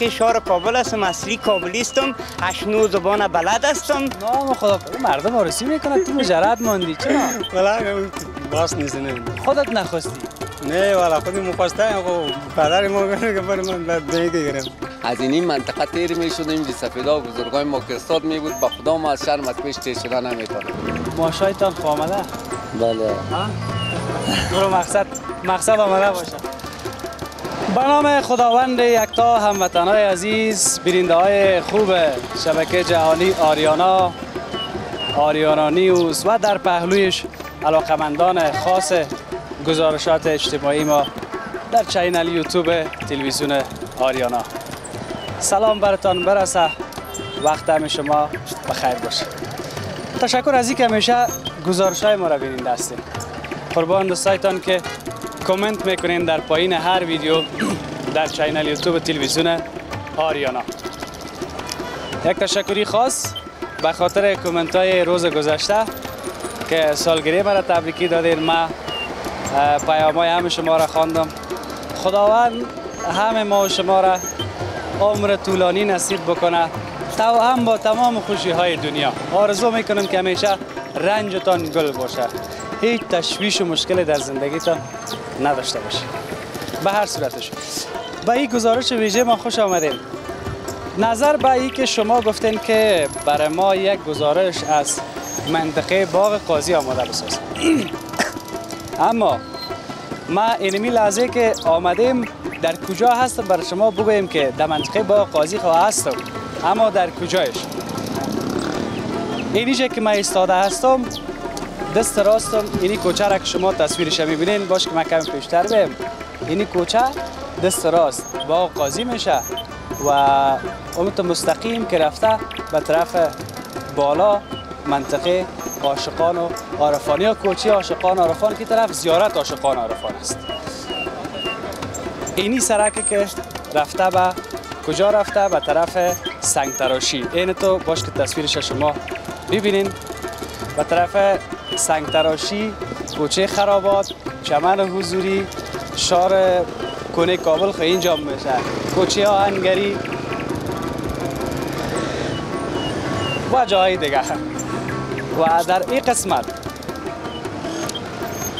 منطقه شهر کابل هستم اصلی کابلیستم اشنو زبان بلد هستم. نام خدا مردم آرسی می‌کنه تو مجرد ماندی چرا؟ والا باس نیست نه. خودت نخواستی؟ نه والا خودی مخواسته پدر ما گفت که بر من بعد بگیرم از این منطقه تیر می شدیم جی سفیدا بزرگای ما که استاد می بود با خدا ما از شرم از پیش تیر شدن نمی‌تونم ماشایتان خامله بله. برو مقصد مقصد آمده باشه. به نام خداوند یکتا هموطنهای عزیز بیننده های خوب شبکه جهانی آریانا آریانا نیوز و در پهلویش علاقمندان خاص گزارشات اجتماعی ما در چینل یوتیوب تلویزیون آریانا. سلام برتان برسه. وقت همه شما بخیر باشه. تشکر از اینکه همیشه گزارش های ما را بیننده هستیم قربان دوستایتان که کامنت می‌کنین در پایین هر ویدیو در channel یوتیوب تلویزیون آریانا. یک تشکری خاص به خاطر کامنت های روز گذشته که سالگیری مرا تبریکی دادین. ما پیام های همه شما را خواندم. خداوند همه ما و شما را عمر طولانی نصیب بکنه تا هم با تمام خوشی های دنیا. آرزو می‌کنم که همیشه رنجتان گل باشه. هیچ تشویش و مشکل در زندگیتان نداشته باشه. به هر صورتش. به این گزارش ویژه ما خوش آمدیم نظر به ای که شما گفتین که برای ما یک گزارش از منطقه باغ قاضی آماده بسازیم اما ما اینمی لحظه که آمدیم در کجا هستم برای شما بگویم که در منطقه باغ قاضی خواه هستم اما در کجایش؟ اینیشه که من ایستاده هستم. دست راستم اینی کوچه را که شما تصویرش می‌بینین باش که من کمی پیشتر بیم اینی کوچه دست راست با قاضی میشه و امت مستقیم که رفته به طرف بالا منطقه عاشقان و عارفانی یا کوچه عاشقان عارفان که طرف زیارت عاشقان عارفان است. اینی سرکی که رفته به کجا رفته؟ به طرف سنگ تراشی این تو باش که تصویرش شما ببینین. به طرف سنگ تراشی کوچه خرابات چمن حضوری شار کنه کابل خیلی اینجا میشه کوچه آهنگری و جای دیگه. و در این قسمت.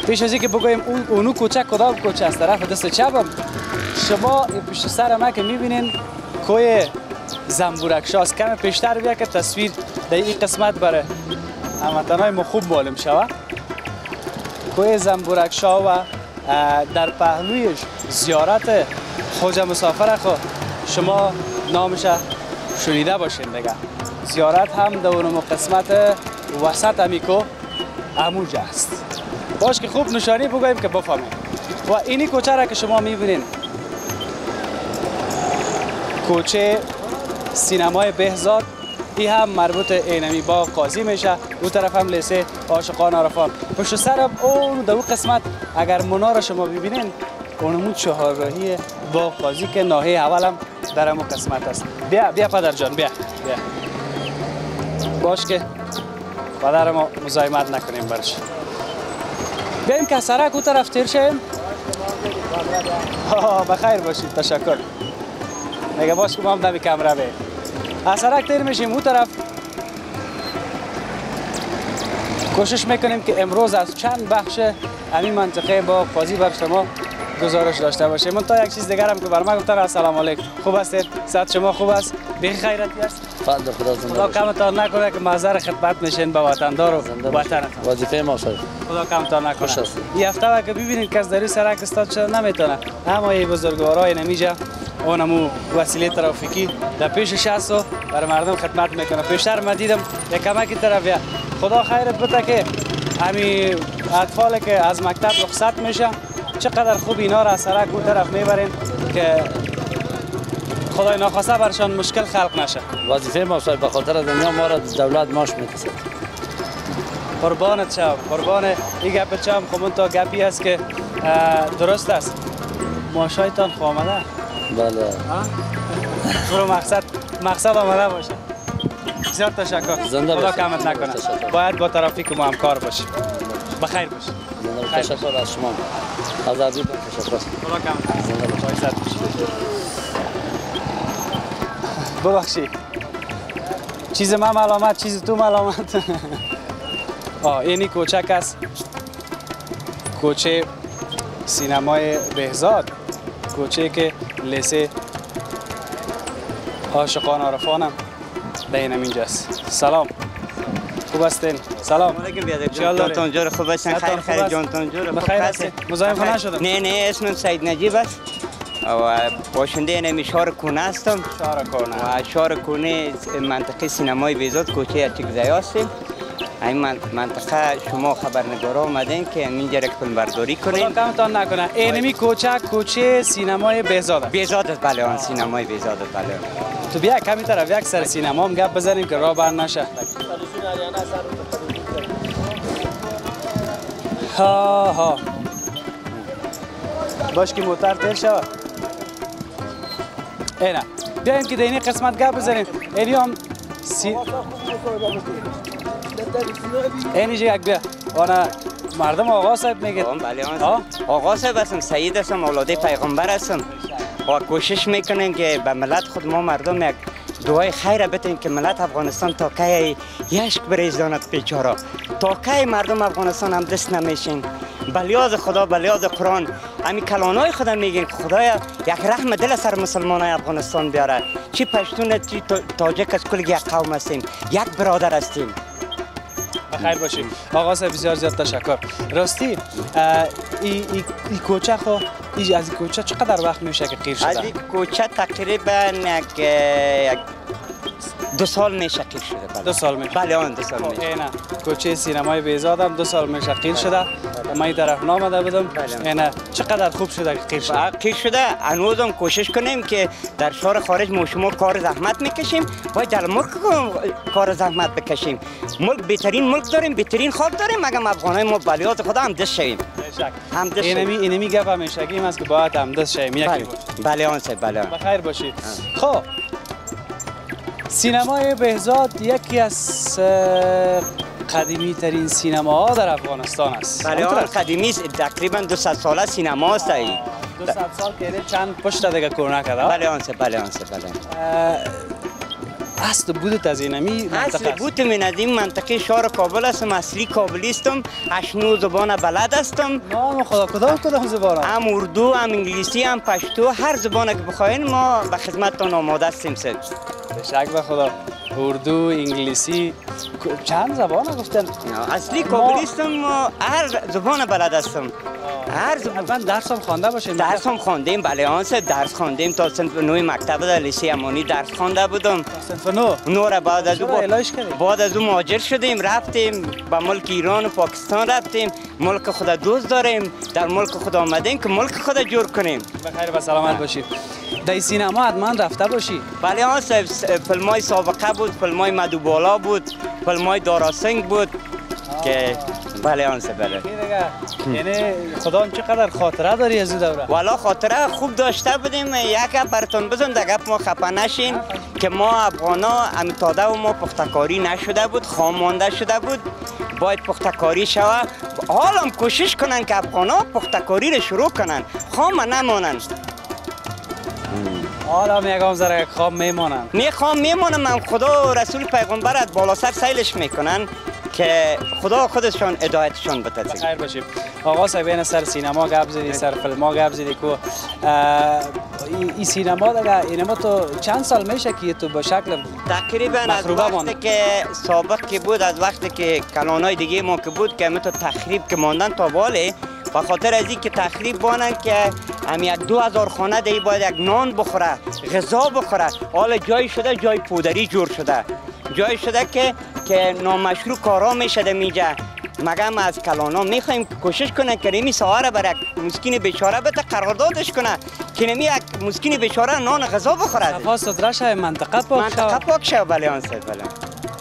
پیش از که بگویم اون اونو کوچه کدام کوچه از طرف دست چپم. شما پیش سر ما که می‌بینین کوی زنبورکشاست. کم پیشتر بیا که تصویر در این قسمت بره. هموطنهای ما خوب معلوم شوه کوی زنبورکشا و در پهلویش زیارت خوجه مسافر خو شما نامش شنیده باشین دیگه. زیارت هم در اونم قسمت وسط امیکو اموج است. باش که خوب نشانی بگویم که بفهمیم. و اینی کوچه را که شما می‌بینین. کوچه سینمای بهزاد. ای هم مربوط اینمی با قاضی میشه. او طرف هم لیسه عاشقان عرفان. پشت سر اون در اون قسمت اگر منا را شما ببینین اونمون چهارراهی با قاضی که ناحیه اول هم در همون قسمت است. بیا بیا پدر جان بیا بیا. باش که پدر ما مزاحمت نکنیم برش بیایم که سرک او طرف تیر شیم. بخیر باشید تشکر. میگه باش که ما هم دمی کمره بیم. از سرک تیر میشیم اون طرف. کوشش می‌کنیم که امروز از چند بخش همین منطقه با قاضی بر شما گزارش داشته باشیم من تا یک چیز دیگر هم که بر من گفتن السلام علیکم. خوب هستید؟ صحت شما خوب است؟ به خیرتی است؟ فضل خدا زنده خدا. کمتان نکنه که محضر خدمت میشین به وطندار و. وطن وظیفه ما شد خدا کمتان نکنه. خوش هستید. این هفته که ببینید کس در این سرک استاد شده نمی‌تونه. اما این بزرگوارای نمیجا. اونمو وسیله ترافیکی. در پیش شخص و برای مردم خدمت می‌کنه پیشتر من دیدم یک کمکی طرف یا. خدا خیرت بده که همین اطفال که از مکتب رخصت میشه. چقدر خوب اینا را از سرک اون طرف می‌برین که خدای ناخواسته برشان مشکل خلق نشه. وظیفه ما شد به خاطر دنیا ما را دولت ماش میکسد قربانت شم قربان این گپ چم خب تا گپی است که درست است. ماشایتان خو آمده؟ بله. برو مقصد مقصد آمده باشه. بسیار تشکر. زنده خدا. کمت نکنه. باید با ترافیک ما همکار باشی بخیر باشید. تشکر از شما. از عزیزتان تشکر. خدا کمت زنده باشید. بایزت باشی ببخشی چیز من ملامت چیز تو ملامت. آه اینی کوچک است کوچه سینمای بهزاد. کوچه که لیسه عاشقان عرفانم. در اینم اینجاست. سلام. خوب هستین؟ سلام. علیکم چیال جان؟ جانتان جور خوب صحتتان خیر خیر است؟ جانتان جور بخیر هستین؟ مزاحم خود نشدم؟ نه نه اسمم سید نجیب است. و باشنده نمی شهر کونه هستم. شهر کنه و شهر کونه منطقه سینمای بیزاد کوچه اچکزای هستیم. این من- منطقه شما خبرنگارا آمدین که اینجا یک فیلم برداری خدا کنیم کمتان نکنه. اینمی کوچه کوچه سینمای بهزاد است. بیزاد است بله آن سینمای بیزاد است بله. تو بیا کمی طرف یک سر سینما هم گپ بزنیم که راه بر نشه. ها ها. باش که موتر تیر شود اینا بیایم که این قسمت گپ بزنیم. اینی هم سی... اینی جا یک بیا آنه مردم آقا صاحب میگه بله؟ آقا صاحب هستم سید هستم اولاده پیغمبر هستم و کوشش می‌کنیم که به ملت خود ما مردم یک دعای خیر بتیم که ملت افغانستان تا کی یشک بریزاند بیچاره تا مردم افغانستان هم دست نمیشین بلیاز خدا بلیاز قرآن امی کلانای خدا میگین که خدایا یک رحم دل سر مسلمان های افغانستان بیاره چی پشتون چی تا- تاجک از کل یک قوم هستیم یک برادر هستیم بخیر باشید. آقا صاحب بسیار زیاد تشکر. راستی اه، ای, کوچه خو ای از این کوچه چقدر وقت میشه که قیر از شده این کوچه تقریبا یک دو سال میشه قیر شده بله. دو سال میشه بله آن دو سال میشه اینا کوچه سینمای بیزادم دو سال میشه قیر شده. من این طرف نامده بودم. بله. اینا چقدر خوب شده که قیر شده؟ و قیر شده. هنوز هم کوشش کنیم که در شهر خارج ما شما کار زحمت می‌کشیم. باید در ملک هم کار زحمت بکشیم. ملک بهترین ملک داریم بهترین خواب داریم. مگم افغانای ما بلیات خدا هم دست شویم؟ شک. هم دست اینمی شویم. اینمی گپ همیشگی است که باید هم دست شیم یکی بله. بله آن سه بله. آن. بخیر باشید. خب. سینمای بهزاد یکی از قدیمی ترین سینماها در افغانستان است بله همونطور آن؟ قدیمی است. تقریبا 200 ساله سینما است ای. دو صد سال که اینه چند پشت دیگه کرونا کرده بله آن سه بله آن سه بله اصل بودت از اینمی منطقه اصل. بوت من از این منطقه شهر کابل هستم اصلی کابلیستم اشنو زبان بلد هستم نام خدا کدام کدام زبان هم اردو هم انگلیسی هم پشتو هر زبان که بخواین ما به خدمتتان آماده هستیم سر به شک به خدا. اردو انگلیسی چند زبان گفتن؟ اصلی کابلیستم و هر زبان بلد هستم. هر زبان. حتما درس هم خوانده باشین درس هم خواندیم بله آن سه درس خواندیم تا صنف نوی مکتب در لیسی امانی درس خوانده بودم. صنف نو؟ نور بعد از او؟ بعد از او مهاجر شدیم رفتیم به ملک ایران و پاکستان رفتیم. ملک خدا دوست داریم. در ملک خدا آمدیم که ملک خدا جور کنیم. بخیر و سلامت باشی. در سینما حتما رفته باشی. بله آن فیلم های سابقه بود فیلم های مدو بالا بود فیلم های داراسنگ بود که بله آن صاحب بله. یعنی خدا چقدر خاطره داری از این دوره؟ والا خاطره خوب داشته بودیم. یک گپ براتون بزن در گپ ما خفه نشین که ما افغانا امتاده و ما پختکاری نشده بود خام مانده شده بود. باید پختکاری شوه. حال هم کوشش کنن که افغانا پختکاری رو شروع کنن. خام نمانن. حالا هم یکم ذره خواب میمانند نه خام میمانم من خدا و رسول پیغمبر از بالا سر سیلش می‌کنن که خدا خودشان هدایتشان بده خیر باشیم. آقا این سر سینما گپ زدی سر فیلم ها گپ زدی کو این سینما دیگه اینما تو چند سال میشه که تو به شکل تقریبا از وقتی. که سابق که بود از وقتی که کلانای دیگه ما که بود که تو تخریب که ماندن تا باله. به خاطر از که تخریب بانن که هم یک دو هزار خانه دیگه باید یک نان بخوره غذا بخوره. حالا جای شده جای پودری جور شده. جای شده که که نامشروع کارا میشه در میجا مگم از کلانا می‌خوایم کوشش کنه که نمی سواره بر یک مسکین بیچاره بده قراردادش کنه که نمی یک مسکین بیچاره نان غذا بخوره. صفا ستره شه منطقه پاک منطقه شه. پاک شد بله آن بله.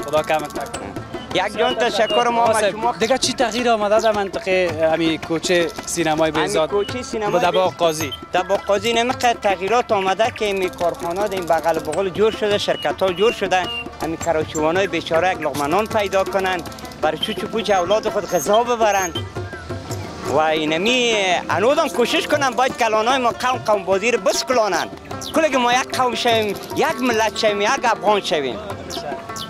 خدا کمک نکنه. یک جان تشکر ما شما. دیگه چی تغییر آمده در منطقه امی کوچه سینمای بهزاد کوچه سینما به دباغ قاضی. در قاضی نمیقدر تغییرات آمده که این کارخانه این بغل بغل جور شده شرکت ها جور شده. همین کراچوان های بیچاره یک لغمنان پیدا کنن برای چوچو پوچ اولاد خود غذا ببرند. و اینمی انودم کوشش کنن باید کلانای ما قوم قوم بازی رو بسکلانن کلگی ما یک قوم شویم یک ملت شویم یک افغان شویم.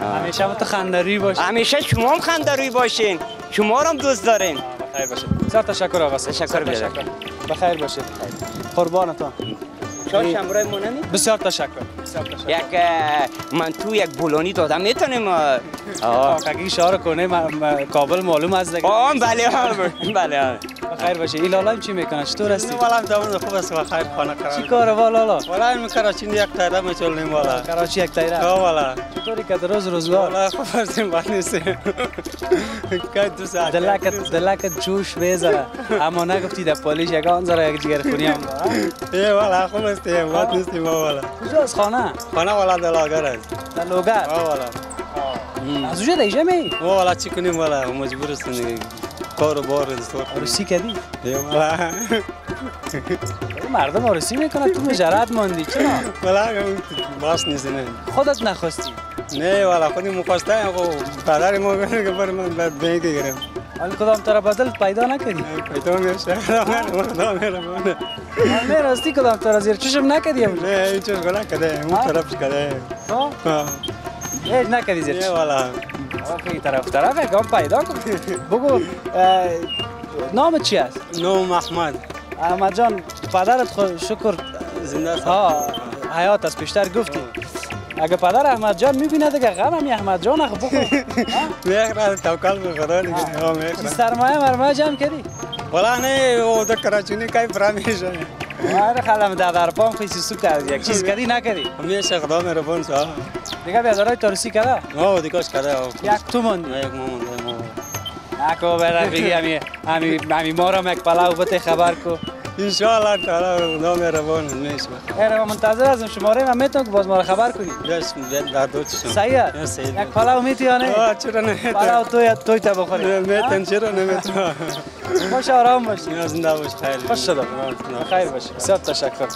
همیشه هم تو خندری باشه همیشه شما هم خندروی باشین. شما رو هم دوست دارین بخیر باشه. بسیار تشکر آقا. تشکر بیادر. بخیر باشه. قربانتون. چای شمرای ما نمی؟ بسیار تشکر. بسیار تشکر. یک اه، منتو یک بولانی دادم. می‌تونیم آه. کاکگی اشاره کنه کابل معلوم از دیگه. آه، بله آه، بله. بخیر باشه. این لالا چی می‌کنه چطور هستی؟ والا دامن خوب است و خیر خانه چی قرار کاره والا لالا؟ والا این کراچی یک تایره میچولیم والا. کراچی یک تایره آه والا. چطوری که روز روزگار؟ والا خوب است بات نیست. که دو ساعت دلکت دلکت جوش بیزره اما نگفتی در پالیش یگان زره یک جگر خونی هم. ای والا خوب است بات نیست ما والا. کجا از خانه؟ خانه والا دلاگر است. آه والا. از اونجا دیجه می؟ والا چی کنیم والا؟ مجبور دیگه. کار و بار عروسی کردی؟ والا مردم عروسی می‌کنه تو مجرد ماندی چرا؟ والا باس نیست نه. خودت نخواستی؟ نه والا خودی مخواسته خب پدر ما گفت که بر من بعد بینگ گرم. حال کدام طرف بدل پیدا نکردی؟ پیدا میشه خدا مهربانه نه راستی کدام طرف زیر چشم نکردی نه این گلا کده اون؟ طرفش کده ها. هیچ نکردی زیر نه چشم. والا. آخه طرف طرف گام پیدا کن بگو نام چی است نو محمد احمد جان پدرت خود شکر زنده است ها حیات است بیشتر گفتی اگه پدر احمد جان می‌بینه دیگه غم همی احمد جان اخ بخور میخرا توکل به خدا دیگه سرمایه مرمایه جمع کردی والا نه او د کراچونی کای پرامیشه آره خلم در در پام خیسی سو کردی یک چیز کردی نکردی همیشه خدا مهربان شو دیگه بیادرهای تارسی کرده ها دیگه کده یک تو یک ما نکو برای بگی همی همی همی ما را یک پلاو بته خبر کو ان شاء الله تعالی خدا مهربان میشه خیر ما منتظر هستم شماره من می‌تونم که باز ما خبر کنی. بس در دو چشم صحیح. یک پلاو میتی یا نه؟ آه چرا نه؟ پلاو توی توی تا بخوری. میتن چرا نمیتون باش آرام باشی یا زنده باش خیر خوش شدم. خیر باشی بسیار تشکر.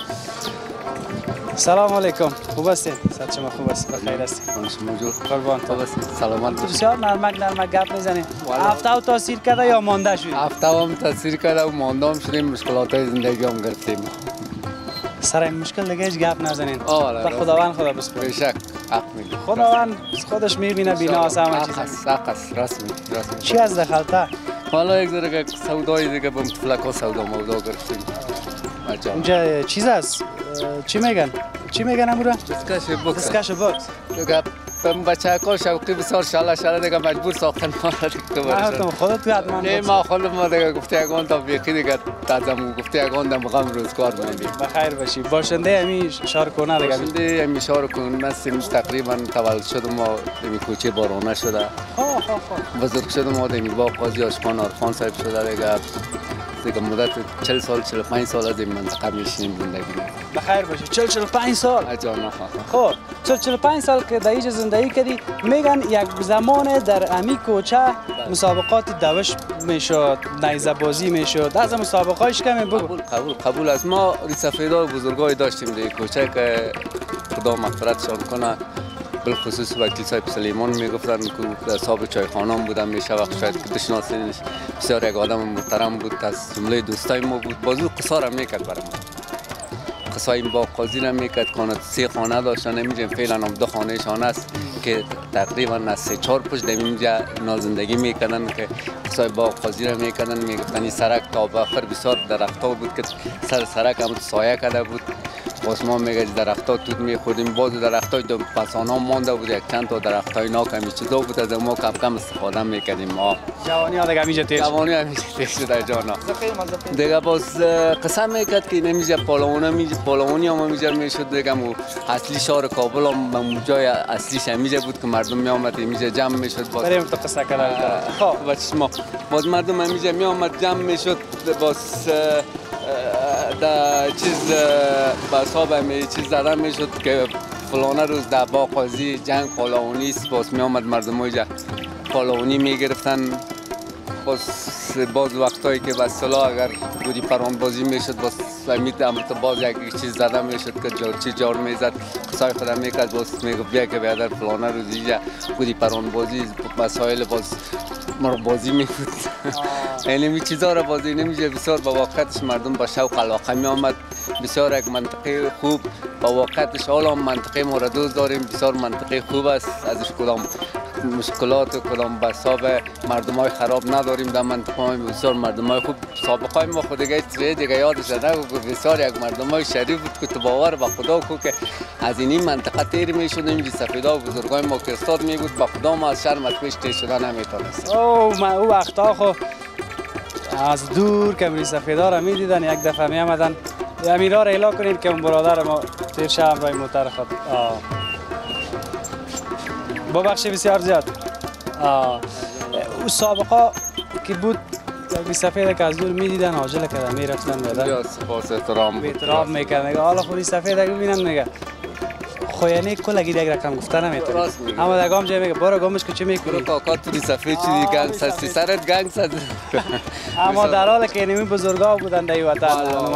سلام علیکم. خوب هستین؟ صد شما خوب است بخیر هستین. موجود قربان. تو خوب است سلامت باش بسیار نرمک نرمک گپ می‌زنین والا. هفته و تاثیر کرده یا مانده شدی؟ هفته هم تاثیر کرده و مانده هم شدیم. مشکلات های زندگی هم گرفتیم. سر این مشکل دیگه هیچ گپ نزنین. آه، والا، به. خداوند خدا بسپرین بشک حق میگی. خداوند خودش می‌بینه بینا از همه چیز. حق است. رسمی رسمی چی از دخلته حالا یک ذره که سودای دیگه به مطلق ها سودا مودا گرفتیم. اونجا چیز است چی میگن؟ چی میگن امورا دسکش بکس دسکش دیگه به بچه ها شوقی بسیار شاله شاله دیگه مجبور ساختن ما را دیگه تو نه خودت حتما نه باکس. ما خودم ما دیگه گفته یکان تا بیخی دیگه تازم گفته یکان دم غم روزگار ماندیم بخیر باشی. باشنده همی شارکونه دیگه. باشنده همیشه کن نستیم تقریبا تولد شد ما دمی کوچه بارانه شده. بزرگ شد ما دمی با قاضی آشمان عرفان صاحب شده دیگه. دیگه مدت 40 سال 45 سال از این منطقه میشینیم زندگی بخیر چل چل پنج سال اجا نه خب چل چل پنج سال که در اینجا زندگی کردی میگن یک زمان در امی کوچه مسابقات دوش می‌شد نیزه بازی می‌شد. از مسابقاتش کمی بگو قبول قبول. از ما ریسفیدا و بزرگای داشتیم دیگه کوچه که خدا مغفرتشان کنه. بالخصوص وکیل صاحب سلیمان می‌گفتن که صاحب چایخانه بودم میشه وقت شاید که بشناسینش. بسیار یک آدم محترم بود از جمله دوستای ما بود. بازو قصار می‌کرد برام. قصای باغ قاضی را می‌کرد. کانت سه خانه داشتن اینجا فعلا هم دو خانهشان است که تقریبا از سه چهار پشت اینجا نازندگی می‌کردن که قصای باغ قاضی را می‌کردن. می‌گفتن این سرک تا به آخر بسیار درخت بود که سر سرک هم سایه کرده بود. ما میگه درخت ها توت میخوردیم. باز درخت های دو پسان ها مانده بود یک چند تا درخت های ناک همی چیزا بود از ما کم کم استفاده می‌کردیم. ما جوانی ها دیگه همیشه تیر. جوانی همیشه تیر شده جانا. دیگه باز قسم می‌کرد که نمیشه پالوانه میشه پالوانی هم همیشه می‌شد. دیگه مو اصلی شهر کابل هم مو جای اصلیش همیشه بود که مردم می آمد همیشه جمع می‌شد. باز بریم تو قصه کردن خب. بچه ما باز مردم همیشه می آمد جمع می‌شد. باز در چیز به حساب همی چیز زدن می‌شد که فلانه روز در با قاضی جنگ است. باز می آمد مردم اینجا پالوانی می گرفتن. باز باز وقتایی که سلا اگر بودی پران بازی می‌شد باز امید امت باز یک چیز زده می‌شد که جار چی جار می‌زد. قصای خودم می‌کرد باز می‌گفت بیا که بیادر فلانه روز اینجا بودی پران بازی مسائل باز مرا بازی می‌کرد. یعنی می چیزا را بازی نمیشه. بسیار با واقعیتش مردم با شوق علاقه می آمد بسیار یک منطقه خوب. با واقعیتش حالا منطقه ما را دوست داریم. بسیار منطقه خوب است. ازش کدام مشکلات و کدام بساب مردم های خراب نداریم در منطقه های بسیار مردم های خوب سابقه های ما خود دیگه چیزی دیگه یادش نگو بسیار یک مردم های شریف بود که باور به خدا کو که از این منطقه تیر می شدیم اینجا سفیدا و بزرگای ما که استاد می به خدا ما از شرم از پیش تیر نمی‌تونست او ما او وقتا خو از دور کمری سفیدا را می دیدن یک دفعه می آمدن امیرا را اعلا کنید که اون برادر ما تیر شب رای موتر خود آه. ببخشی بسیار زیاد. او سابقا که بود بی سفید که از دور می دیدن عاجل کده می رفتن بیادر یا سپاس احترام به بود. اعتراف می‌کنه میگه حالا خودی سفید اگه ببینم میگه خو یعنی کلگی دیگه رقم گفته میگه. اما دگام جای میگه برو گمش که چی برو می‌کنی کاکا تو دی سفید چیزی گنگ سستی. سرت گنگ سد. اما در حالی که اینمی بزرگا بودن در این وطن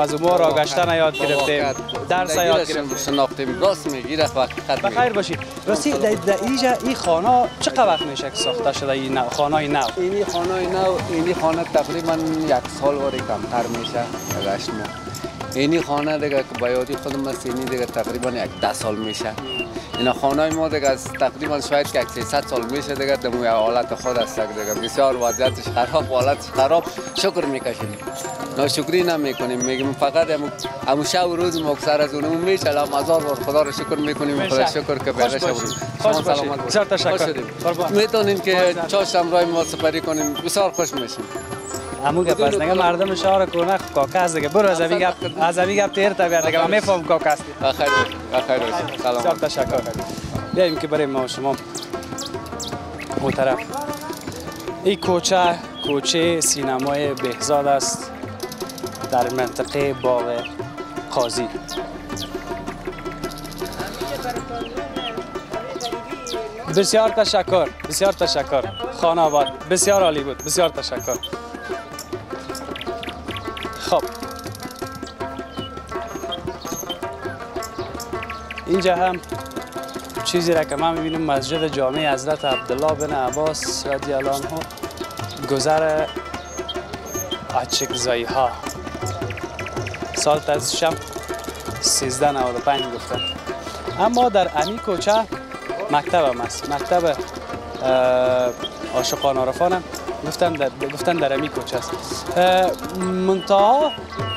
از ما را گشتن یاد گرفتیم. درس یاد گرفتیم. شناختیم. راست میگی رفت میگی بخیر باشی. راستی در در اینجا این خانه چه وقت میشه که ساخته شده این خانه نو؟ اینی خانه نو اینی خانه تقریبا یک سال وری کمتر میشه. ما اینی خانه دیگه که به یادی خودم است اینی دیگه تقریبا یک ده سال میشه. اینا خانه ما دیگه از تقریبا شاید که یک 300 سال میشه دیگه دمو یک حالت خود است دیگه. بسیار وضعیتش خراب حالتش خراب. شکر می‌کشیم. ناشکری نمی‌کنیم. میگیم فقط همو شب روز ما اکثر از اونمون میچلم هزار بار خدا رو شکر می‌کنیم. خدا شکر که پیدا شب. شما خوش. سلامت بسیار باشید. تشکر. می‌تونین که. چاشتم رای ما سپری کنیم. بسیار خوش میشیم. همون گپ است نگه مردم شهر کنه کاکا است دیگه برو از این گپ از این گپ تیر تا بیاد دیگه من میفهم کاکا هستی بخیر بخیر باشید بسیار سلام تشکر بیاییم که بریم ما و شما اون طرف این کوچه کوچه سینمای بهزاد است در منطقه باغ قاضی بسیار تشکر بسیار تشکر خانه آباد بسیار عالی بود بسیار تشکر خب. اینجا هم چیزی را که من می‌بینم مسجد جامع حضرت عبدالله بن عباس رضی الله عنه گذر اچکزایی ها سال تازیش هم 1395 گفتن. اما در امی کوچه مکتب هم است. مکتب اه، عاشقان عرفان هم. گفتن در, گفتن در امی کوچه است. منتها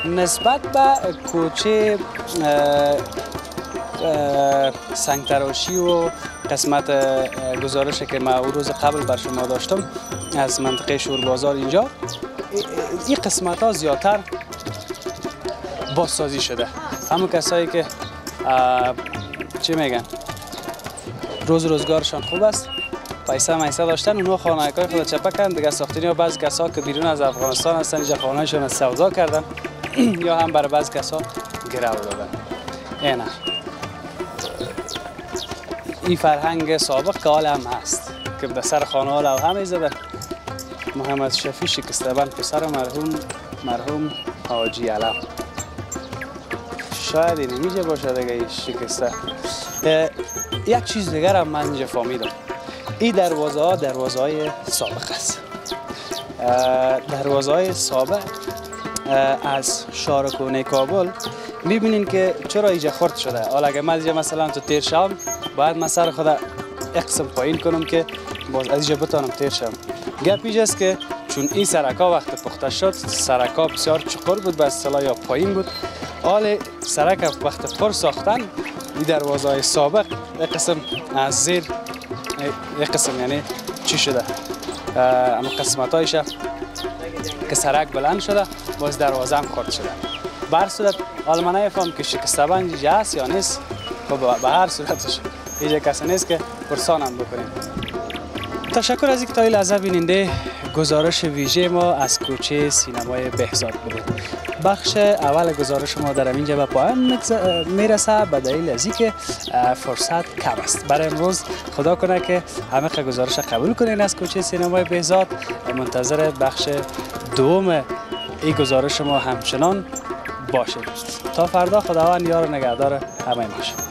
نسبت به کوچه سنگ تراشی و قسمت اه، گزارشی که ما او روز قبل بر شما داشتم از منطقه شور بازار اینجا ای- این قسمت ها زیادتر بازسازی شده. همون کسایی که چی میگن؟ روز روزگارشان خوب است. پیسه میسه داشتن اونها خانه های خود چپه کردن دیگه ساختنی و بعضی کسا که بیرون از افغانستان هستن اینجا خانه شون سودا کردن. یا هم برای بعضی کسا گرو دادن. اینه این فرهنگ سابق که حال هم هست که به سر خانه ها لوحه محمد شفی شکسته بند پسر مرحوم مرحوم حاجی علم. شاید این میشه باشه دیگه شکسته. یک چیز دیگر هم من اینجا فهمیدم. این دروازه ها دروازه های سابق است. دروازه های سابق از شارکونه کابل می‌بینین که چرا ایجا خورد شده. حالا اگه من اینجا مثلا تو تیر شم باید من سر خود یک قسم پایین کنم که باز از اینجا بتانم تیر شم گپ اینجاست که چون این سرکا وقت پخته شد سرکا بسیار چقر بود به اصطلاح یا پایین بود. حال سرک وقت پر ساختن این دروازه های سابق قسم از زیر یک قسم یعنی چی شده؟ اما قسمت هایش که سرک بلند شده باز دروازه هم خورد شده بر صورت حالا من نفهم که شکسته بند هست یا نیست. خب به هر صورتش. اینجا کسی نیست که پرسان هم بکنیم. تشکر از اینکه تا این لحظه بیننده گزارش ویژه ما از کوچه سینمای بهزاد بودید بخش اول گزارش ما در اینجا به پایان می‌رسه. به دلیل از اه، فرصت کم است. برای امروز خدا کنه که همه که گزارش قبول کنین از کوچه سینمای بهزاد. منتظر بخش دوم این گزارش ما همچنان باشید تا فردا خداوند یار و نگهدار همه ما